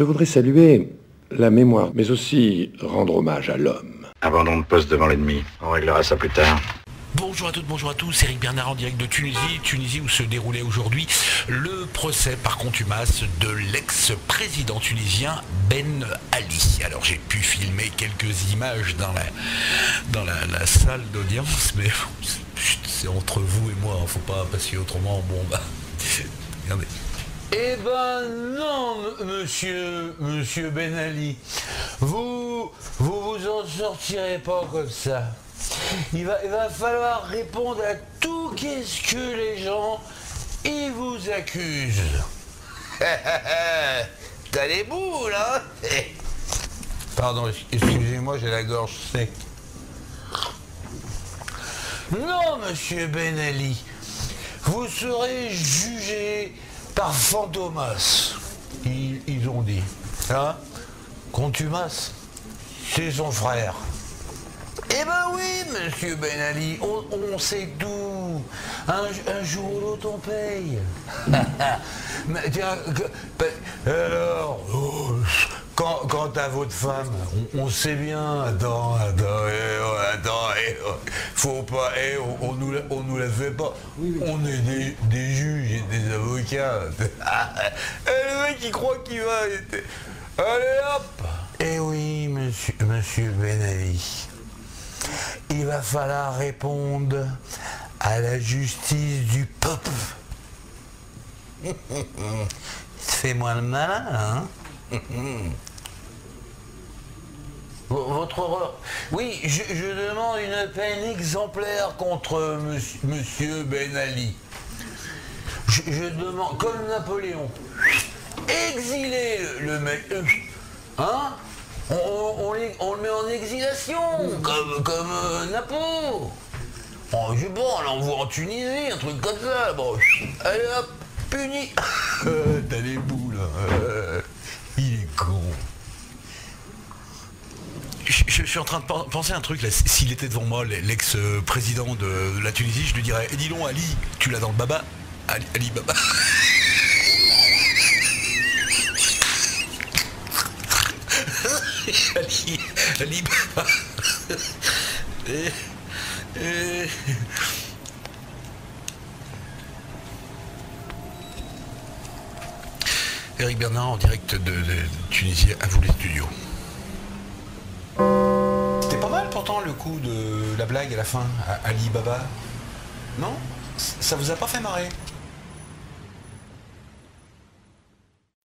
Je voudrais saluer la mémoire, mais aussi rendre hommage à l'homme. Abandon de poste devant l'ennemi. On réglera ça plus tard. Bonjour à toutes, bonjour à tous, Eric Bernard en direct de Tunisie, Tunisie où se déroulait aujourd'hui le procès par contumace de l'ex-président tunisien Ben Ali. Alors j'ai pu filmer quelques images dans la, dans la, salle d'audience, mais c'est entre vous et moi, hein, faut pas passer autrement. Bon bah, regardez. Eh ben non, monsieur, monsieur Ben Ali. Vous, vous vous en sortirez pas comme ça. Il va, il va falloir répondre à tout qu'est-ce que les gens, ils vous accusent. T'as les boules, hein? Pardon, excusez-moi, j'ai la gorge sec. Non, monsieur Ben Ali, vous serez jugé par Fantomas, ils, ont dit. Hein Contumas, c'est son frère. Eh ben oui, monsieur Ben Ali, on, sait tout. Un, jour ou l'autre, on paye. Mais, tiens, ben, alors, oh, quant, à votre femme, on, sait bien, attends, attends, eh, oh, attends, eh, oh, faut pas, eh, on, nous, on nous la fait pas. On est des, juges et des avocats. le mec, il croit qu'il va. Allez hop Eh oui, monsieur, monsieur Ben Ali il va falloir répondre à la justice du peuple. Fais-moi le malin, hein Horreur. Oui, je, demande une peine exemplaire contre monsieur, Ben Ali. Je, demande, comme Napoléon, exiler le mec. Hein? On, le met en exilation, comme, comme euh, Napo. Bon, bon, on l'envoie en Tunisie, un truc comme ça. Bon, allez hop, puni. T'as les boules. Hein. il est con. Je, suis en train de penser un truc. S'il était devant moi, l'ex-président de la Tunisie, je lui dirais eh, Dis donc, Ali, tu l'as dans le baba Ali, Ali Baba. Ali, Eric Bernard en direct de, Tunisie à vous les studios. Le coup de la blague à la fin, à Ali Baba. Non? Ça vous a pas fait marrer?